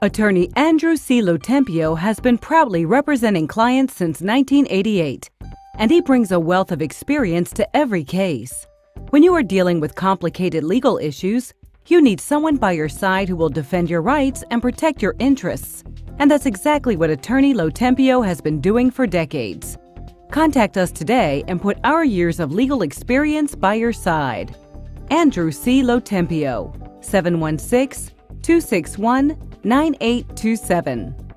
Attorney Andrew C. LoTempio has been proudly representing clients since 1988, and he brings a wealth of experience to every case. When you are dealing with complicated legal issues, you need someone by your side who will defend your rights and protect your interests. And that's exactly what Attorney LoTempio has been doing for decades. Contact us today and put our years of legal experience by your side. Andrew C. LoTempio, 716 261 9827.